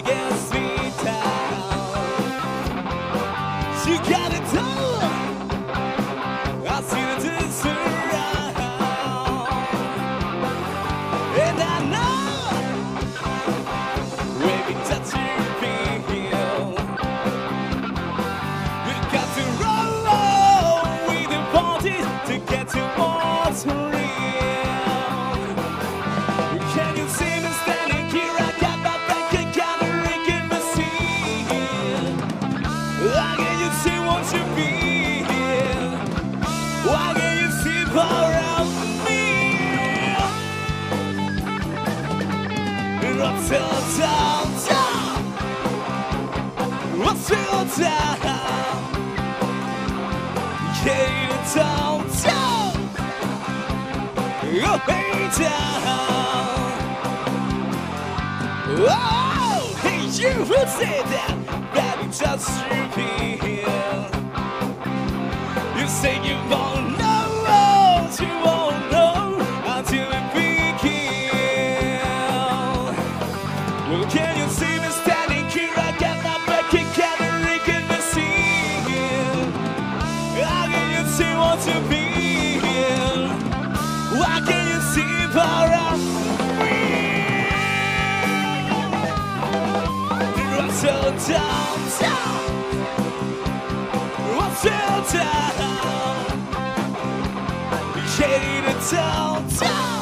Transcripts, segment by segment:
gets me down. You got it Oh, hey, you who said that? Baby, just reveal. Can you see me standing here? I got my back and gathering in the. How can you see what you feel? Why can you see power of me? You're so down, down. I'm so down. Yeah, it's down, down.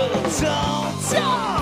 Let's go down, down.